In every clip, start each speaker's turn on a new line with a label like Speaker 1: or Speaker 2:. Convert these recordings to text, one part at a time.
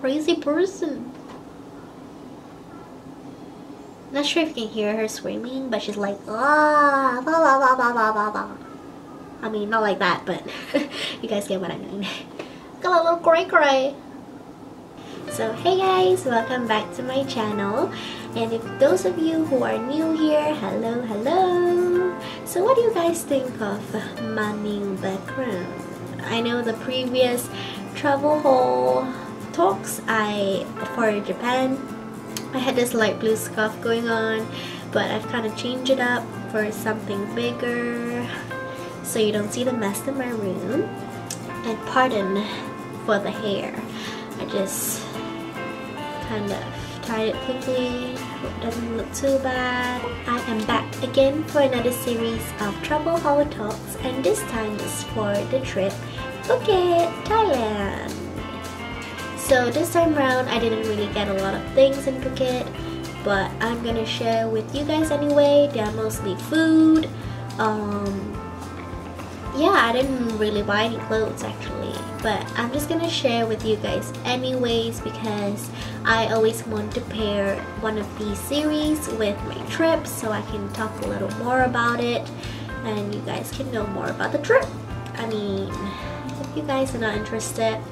Speaker 1: crazy person. Not sure if you can hear her screaming, but she's like, ah, blah, blah, blah, blah, blah, blah. I mean, not like that, but you guys get what I mean. Got a little cray cray. So, hey guys, welcome back to my channel. And if those of you who are new here, hello, hello. So, what do you guys think of my new background? I know the previous travel haul talks. I for Japan I had this light blue scarf going on but I've kind of changed it up for something bigger so you don't see the mess in my room. And pardon for the hair. I just kind of tied it quickly. It doesn't look too bad. I am back again for another series of travel haul talks and this time is for the trip Phuket, Thailand so this time around, I didn't really get a lot of things in Phuket, but I'm gonna share with you guys anyway. They are mostly food. Um, yeah, I didn't really buy any clothes actually, but I'm just gonna share with you guys anyways because I always want to pair one of these series with my trip so I can talk a little more about it and you guys can know more about the trip. I mean, if you guys are not interested,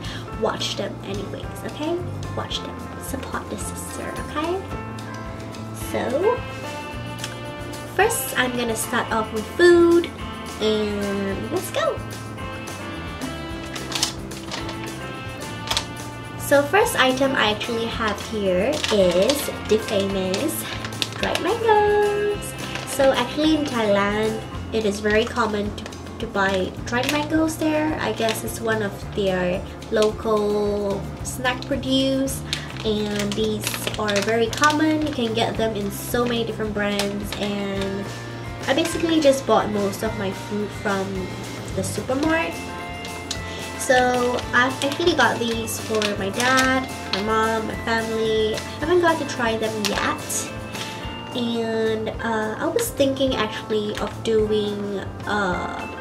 Speaker 1: watch them anyways, okay? Watch them. Support the sister, okay? So, first I'm gonna start off with food and let's go! So first item I actually have here is the famous dried mangoes. So actually in Thailand, it is very common to to buy dried mangoes there. I guess it's one of their local snack produce and these are very common. You can get them in so many different brands and I basically just bought most of my food from the supermarket. So I've actually got these for my dad, my mom, my family. I haven't got to try them yet and uh, I was thinking actually of doing uh,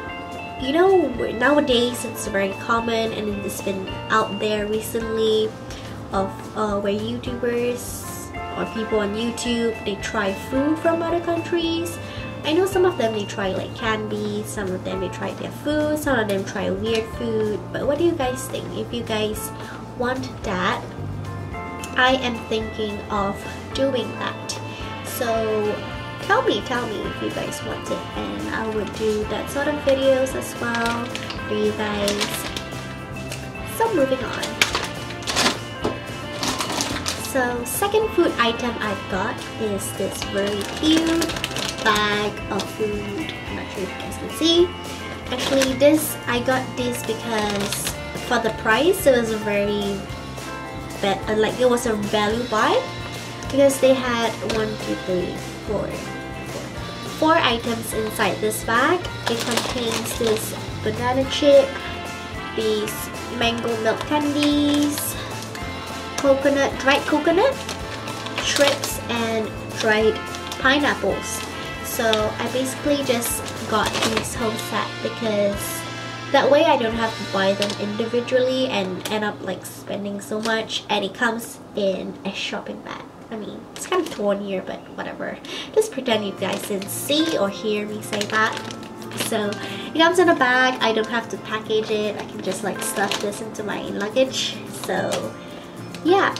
Speaker 1: you know nowadays it's very common and it's been out there recently of uh, where youtubers or people on youtube they try food from other countries. I know some of them they try like candy some of them they try their food some of them try weird food. But what do you guys think? If you guys want that I am thinking of doing that. So tell me tell me if you guys want it. And I would do that sort of videos as well for you guys. So moving on. So second food item I've got is this very cute bag of food. I'm not sure if you guys can see. Actually this I got this because for the price it was a very uh, like it was a value buy because they had one two three four four items inside this bag. It contains this banana chip, these mango milk candies, coconut, dried coconut, shrimps, and dried pineapples. So I basically just got these whole set because that way I don't have to buy them individually and end up like spending so much and it comes in a shopping bag. I mean, it's kind of torn here, but whatever. Just pretend you guys didn't see or hear me say that. So, it comes in a bag. I don't have to package it. I can just like stuff this into my luggage. So, yeah.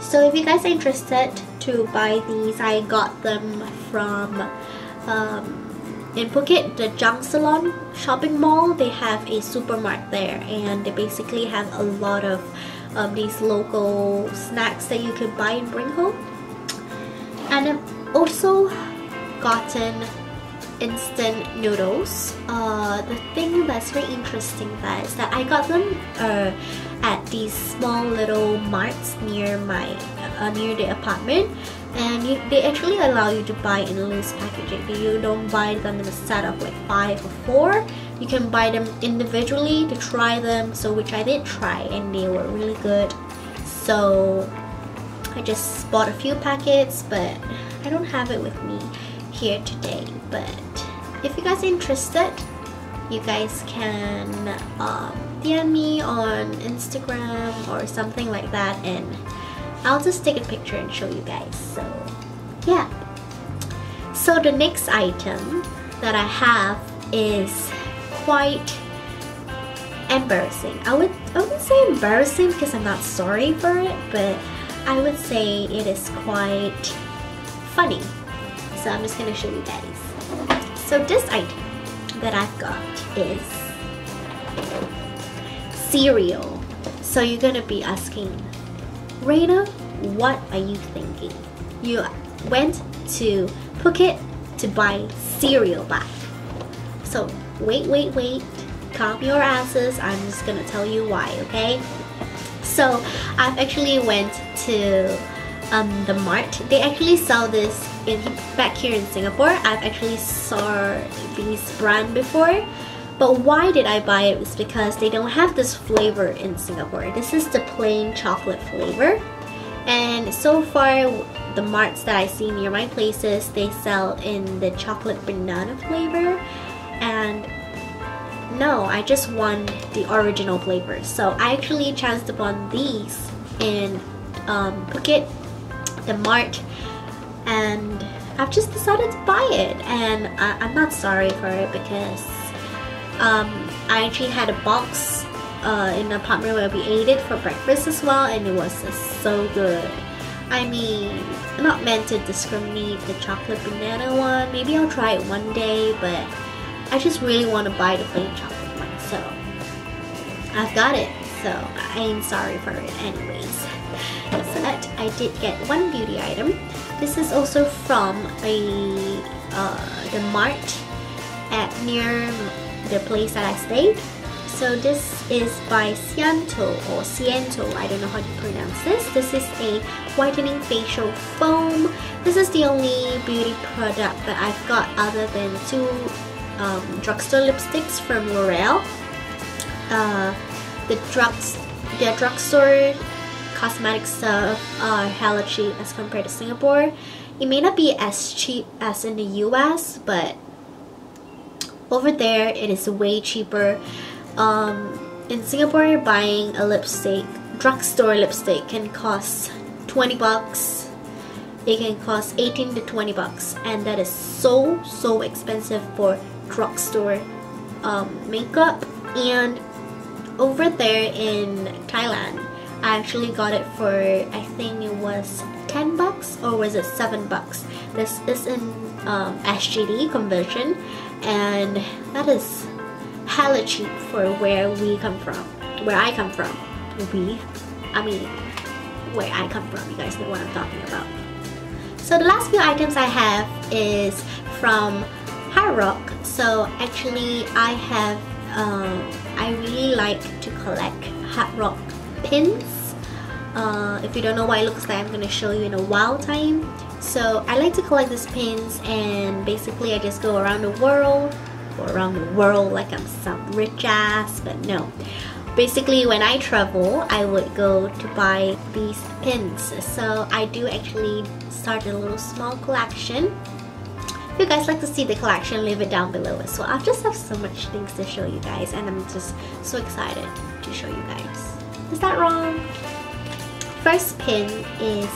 Speaker 1: So, if you guys are interested to buy these, I got them from um, in Phuket, the Jungceylon shopping mall, they have a supermarket there and they basically have a lot of of these local snacks that you can buy and bring home. And I've also gotten instant noodles. Uh, the thing that's very interesting that is that I got them uh, at these small little marts near my uh, near the apartment and you, they actually allow you to buy in loose packaging. You don't buy them in a set of like five or four you can buy them individually to try them so which I did try and they were really good. So I just bought a few packets but I don't have it with me here today. But if you guys are interested you guys can um, DM me on Instagram or something like that and I'll just take a picture and show you guys so yeah. So the next item that I have is quite embarrassing I would I wouldn't say embarrassing because I'm not sorry for it but I would say it is quite funny so I'm just gonna show you guys so this item that I've got is cereal. So you're gonna be asking, Reina, what are you thinking? You went to Phuket to buy cereal back. So wait, wait, wait, calm your asses. I'm just gonna tell you why, okay? So I've actually went to um, the mart. They actually sell this in back here in Singapore. I've actually saw these brand before. But why did I buy it was because they don't have this flavor in Singapore. This is the plain chocolate flavor. And so far, the marts that I see near my places, they sell in the chocolate banana flavor. And no, I just want the original flavors. So I actually chanced upon these in um, Phuket, the mart and I've just decided to buy it and I, am not sorry for it because um, I actually had a box uh, in the apartment where we ate it for breakfast as well and it was so good. I mean, I'm not meant to discriminate the chocolate banana one. Maybe I'll try it one day, but I just really want to buy the plain chocolate one. So I've got it. So I ain't sorry for it anyways. That I did get one beauty item. This is also from a uh, the mart at near the place that I stayed. So this is by Ciento or Ciento, I don't know how to pronounce this. This is a whitening facial foam. This is the only beauty product that I've got other than two um, drugstore lipsticks from L'Oreal. Uh, the drugs, their drugstore cosmetic stuff are hella cheap as compared to Singapore. It may not be as cheap as in the US, but over there it is way cheaper. Um, in Singapore, buying a lipstick, drugstore lipstick can cost 20 bucks. It can cost 18 to 20 bucks and that is so so expensive for drugstore um, makeup and over there in Thailand I actually got it for I think it was 10 bucks or was it 7 bucks? This is in um, SGD conversion and that is hella cheap for where we come from where I come from. We I mean where I come from you guys know what I'm talking about. So the last few items I have is from Hard Rock so actually I have um, I really like to collect Hard Rock pins. Uh, if you don't know what it looks like, I'm going to show you in a while time. So I like to collect these pins and basically I just go around the world, go around the world like I'm some rich ass, but no. Basically when I travel, I would go to buy these pins. So I do actually start a little small collection. If you guys like to see the collection, leave it down below as well. I just have so much things to show you guys and I'm just so excited to show you guys. Is that wrong? First pin is,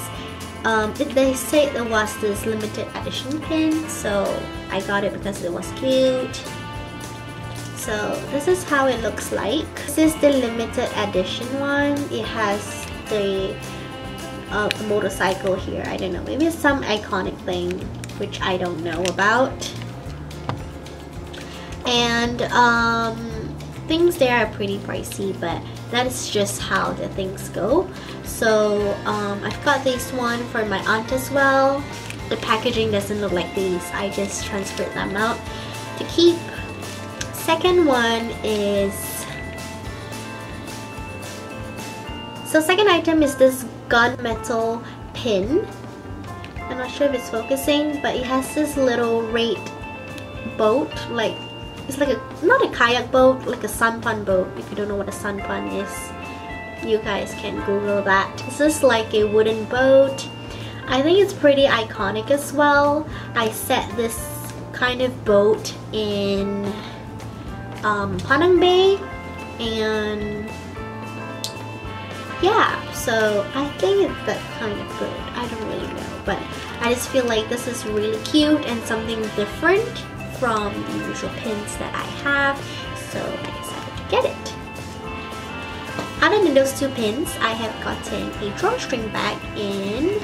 Speaker 1: um, they say there was this limited edition pin, so I got it because it was cute. So this is how it looks like. This is the limited edition one. It has the uh, motorcycle here. I don't know. Maybe some iconic thing which I don't know about. And um, things there are pretty pricey, but that is just how the things go. So um, I've got this one for my aunt as well. The packaging doesn't look like these. I just transferred them out to keep. Second one is so second item is this gunmetal pin I'm not sure if it's focusing but it has this little red boat like it's like a, not a kayak boat, like a sampan boat. If you don't know what a sampan is, you guys can Google that. This is like a wooden boat. I think it's pretty iconic as well. I set this kind of boat in um, Phang Nga Bay and yeah so I think it's that kind of boat. I don't really but I just feel like this is really cute and something different from the usual pins that I have so I decided to get it. Other than those two pins I have gotten a drawstring bag in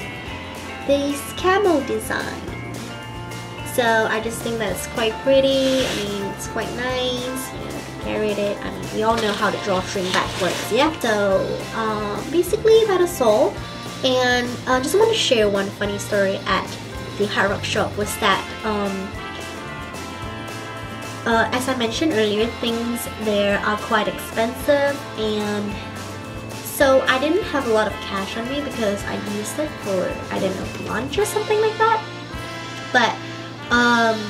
Speaker 1: this camel design. So I just think that it's quite pretty I mean it's quite nice you know, carried it I mean we all know how the drawstring bag works yeah? So um, basically that is all and I just want to share one funny story at the Hard Rock shop was that um, uh, as I mentioned earlier things there are quite expensive and so I didn't have a lot of cash on me because I used it for I don't know lunch or something like that but um,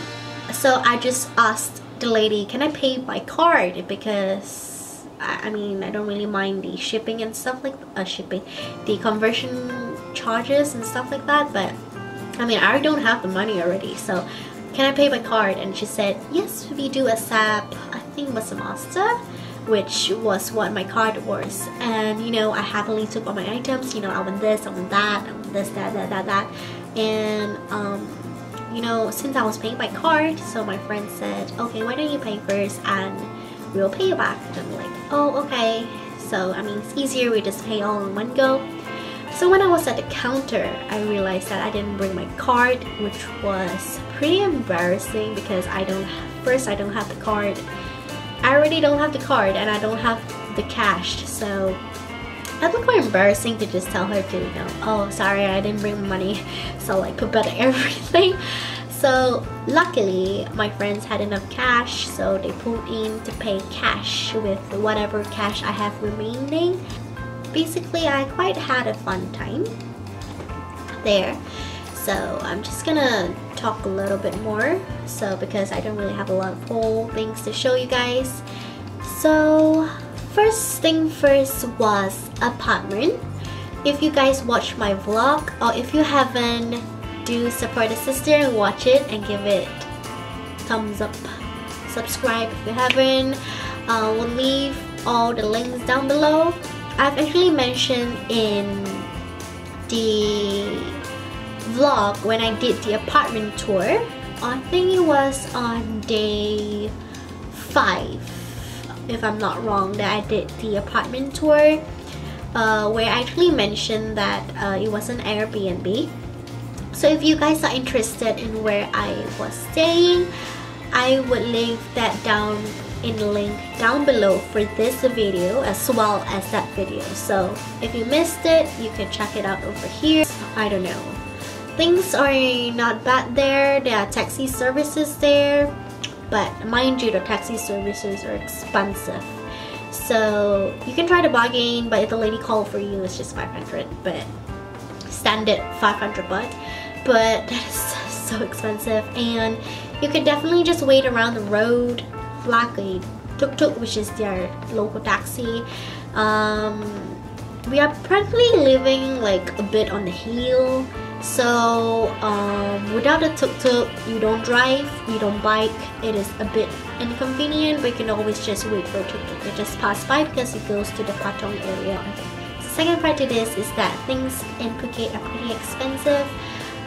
Speaker 1: so I just asked the lady, can I pay by card? Because I, I mean, I don't really mind the shipping and stuff like uh, shipping, the conversion charges and stuff like that. But I mean, I don't have the money already, so can I pay by card? And she said, yes, we do accept, I think it was a master which was what my card was and you know I happily took all my items you know I want this I want that I want this that that that that and um, you know, since I was paying by card, so my friend said, okay, why don't you pay first and we'll pay you back. And I'm like, oh, okay. So, I mean, it's easier, we just pay all in one go. So when I was at the counter, I realized that I didn't bring my card, which was pretty embarrassing because I don't, first I don't have the card. I already don't have the card and I don't have the cash. So that looked quite embarrassing to just tell her to, you know, oh, sorry, I didn't bring money. So like put better everything. So luckily, my friends had enough cash, so they pulled in to pay cash with whatever cash I have remaining. Basically, I quite had a fun time there. So I'm just gonna talk a little bit more. So because I don't really have a lot of whole things to show you guys. So First thing first was apartment. If you guys watch my vlog or if you haven't, do support the sister and watch it and give it thumbs up. Subscribe if you haven't. Uh, we'll leave all the links down below. I've actually mentioned in the vlog when I did the apartment tour. I think it was on day 5 if I'm not wrong, that I did the apartment tour uh, where I actually mentioned that uh, it was an Airbnb. So if you guys are interested in where I was staying, I would leave that down in the link down below for this video as well as that video. So if you missed it, you can check it out over here. I don't know. Things are not bad there. There are taxi services there but mind you the taxi services are expensive so you can try to bargain but if the lady call for you it's just 500 but standard 500 baht but that is so expensive and you could definitely just wait around the road like a tuk-tuk which is their local taxi um, we are practically living like a bit on the hill so um, without a tuk-tuk, you don't drive, you don't bike. It is a bit inconvenient, but you can always just wait for a tuk-tuk to just pass by because it goes to the Patong area. Second part to this is that things in Phuket are pretty expensive.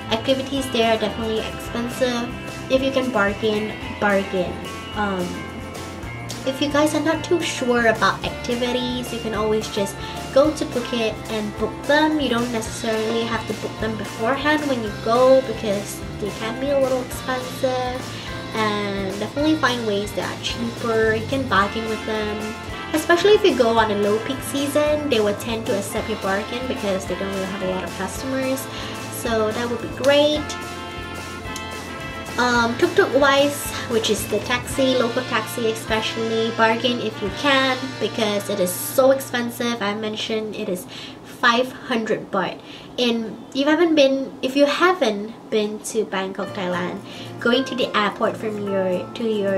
Speaker 1: Activities there are definitely expensive. If you can bargain, bargain. Um, if you guys are not too sure about activities, you can always just go to Phuket and book them. You don't necessarily have to book them beforehand when you go because they can be a little expensive and definitely find ways that are cheaper. You can bargain with them. Especially if you go on a low peak season, they will tend to accept your bargain because they don't really have a lot of customers. So that would be great. Um, tuk-tuk wise, which is the taxi, local taxi especially, bargain if you can because it is so expensive. I mentioned it is 500 baht. And you haven't been, if you haven't been to Bangkok, Thailand, going to the airport from your to your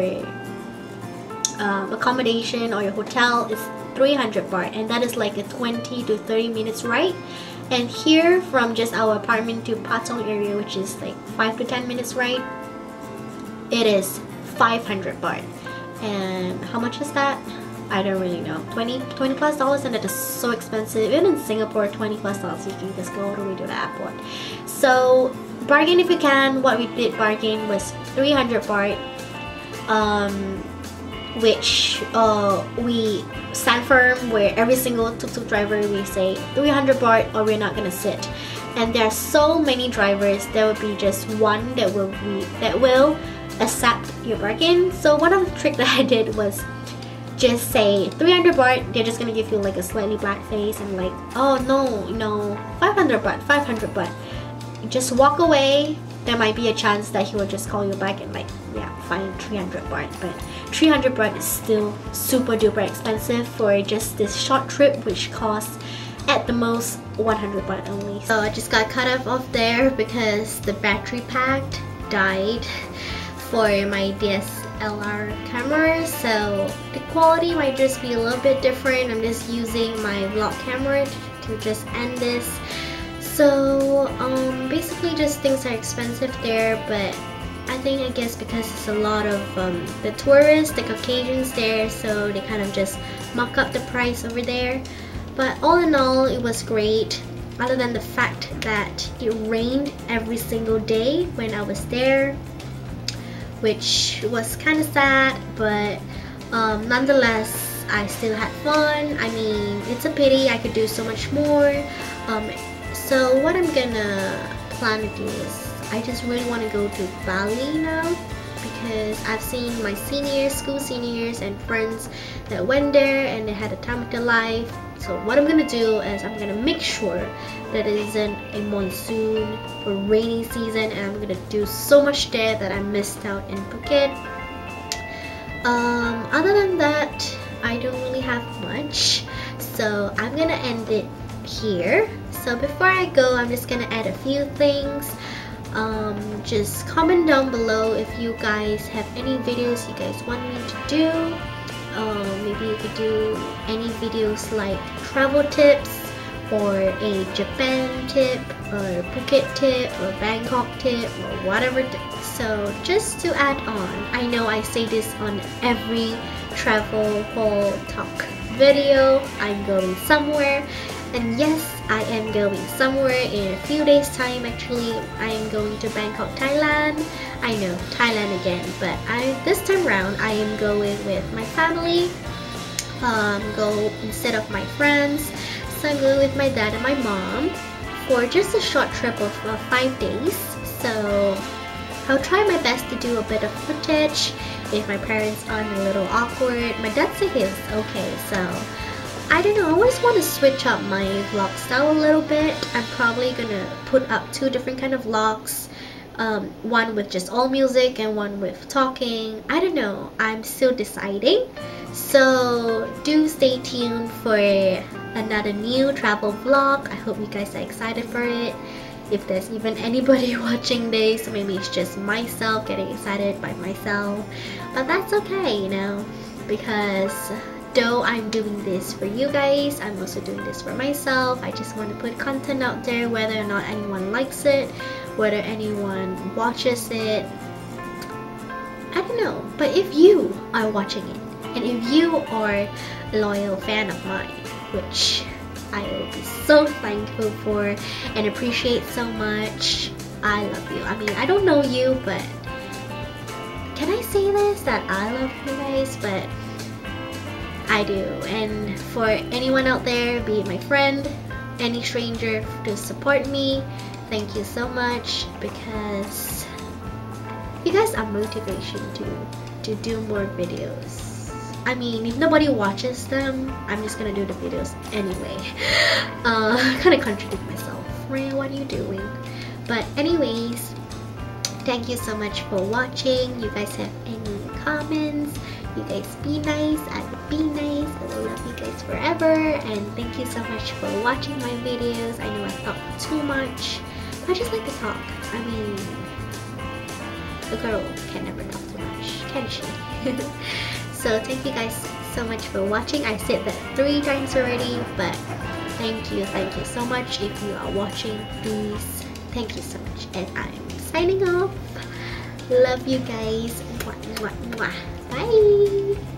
Speaker 1: um, accommodation or your hotel is 300 baht, and that is like a 20 to 30 minutes ride. And here from just our apartment to Patong area, which is like 5 to 10 minutes ride, it is 500 baht. And how much is that? I don't really know. 20 20 plus dollars and it is so expensive. Even in Singapore 20 plus dollars you can just go all the way to the airport. So bargain if you can. What we did bargain was 300 baht. Um, which uh, we stand firm where every single tuk-tuk driver we say 300 baht or we're not gonna sit. And there are so many drivers there will be just one that will be, that will accept your bargain. So one of the trick that I did was just say 300 baht they're just gonna give you like a slightly black face and like oh no no 500 baht 500 baht. Just walk away. There might be a chance that he will just call you back and like yeah fine 300 baht but 300 baht is still super duper expensive for just this short trip which costs at the most 100 baht only. So I just got cut off off there because the battery pack died for my DSLR camera. So the quality might just be a little bit different. I'm just using my vlog camera to just end this. So um, basically just things are expensive there but I think I guess because it's a lot of um, the tourists, the Caucasians there so they kind of just muck up the price over there. But all in all it was great other than the fact that it rained every single day when I was there which was kind of sad but um, nonetheless I still had fun. I mean it's a pity I could do so much more. Um, so what I'm gonna plan to do is I just really want to go to Bali now because I've seen my seniors, school seniors and friends that went there and they had a time of their life. So what I'm gonna do is I'm gonna make sure that it isn't a monsoon or rainy season and I'm gonna do so much there that I missed out in Phuket. Um, other than that, I don't really have much. So I'm gonna end it here so before I go I'm just gonna add a few things um, just comment down below if you guys have any videos you guys want me to do. Um, maybe you could do any videos like travel tips or a Japan tip or Phuket tip or Bangkok tip or whatever so just to add on. I know I say this on every travel haul talk video. I'm going somewhere and yes I am going somewhere in a few days time. Actually I am going to Bangkok Thailand. I know Thailand again but I this time around I am going with my family. Um, go instead of my friends. So I'm going with my dad and my mom for just a short trip of uh, five days. So I'll try my best to do a bit of footage if my parents aren't a little awkward. My dad said he's okay so I don't know, I always want to switch up my vlog style a little bit. I'm probably gonna put up two different kind of vlogs. Um, one with just all music and one with talking. I don't know, I'm still deciding. So do stay tuned for another new travel vlog. I hope you guys are excited for it. If there's even anybody watching this, maybe it's just myself getting excited by myself. But that's okay, you know, because though I'm doing this for you guys, I'm also doing this for myself. I just want to put content out there whether or not anyone likes it, whether anyone watches it. I don't know, but if you are watching it, and if you are a loyal fan of mine, which I will be so thankful for and appreciate so much, I love you. I mean, I don't know you, but can I say this that I love you guys? But I do. And for anyone out there, be it my friend, any stranger to support me, thank you so much because you guys are motivation to to do more videos. I mean, if nobody watches them, I'm just gonna do the videos anyway. Uh, kind of contradict myself. Rhea, what are you doing? But anyways, thank you so much for watching. You guys have any comments? you guys be nice I be nice I will love you guys forever and thank you so much for watching my videos. I know I talk too much. I just like to talk. I mean a girl can never talk too much can she? So thank you guys so much for watching. I said that three times already but thank you thank you so much. If you are watching please thank you so much. And I'm signing off. Love you guys. Mwah, mwah, mwah. Bye!